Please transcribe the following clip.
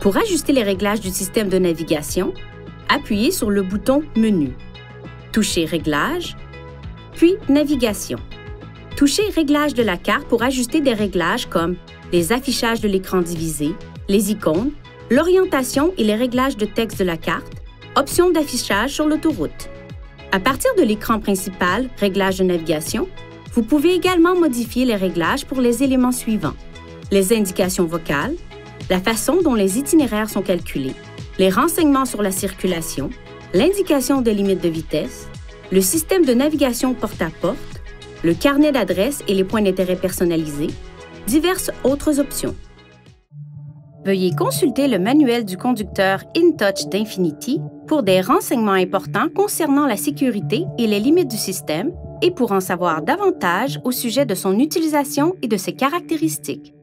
Pour ajuster les réglages du système de navigation, appuyez sur le bouton Menu. Touchez Réglages, puis Navigation. Touchez Réglages de la carte pour ajuster des réglages comme les affichages de l'écran divisé, les icônes, l'orientation et les réglages de texte de la carte, options d'affichage sur l'autoroute. À partir de l'écran principal, Réglages de navigation, vous pouvez également modifier les réglages pour les éléments suivants. Les indications vocales, la façon dont les itinéraires sont calculés, les renseignements sur la circulation, l'indication des limites de vitesse, le système de navigation porte-à-porte, le carnet d'adresses et les points d'intérêt personnalisés, diverses autres options. Veuillez consulter le manuel du conducteur InTouch d'Infinity pour des renseignements importants concernant la sécurité et les limites du système et pour en savoir davantage au sujet de son utilisation et de ses caractéristiques.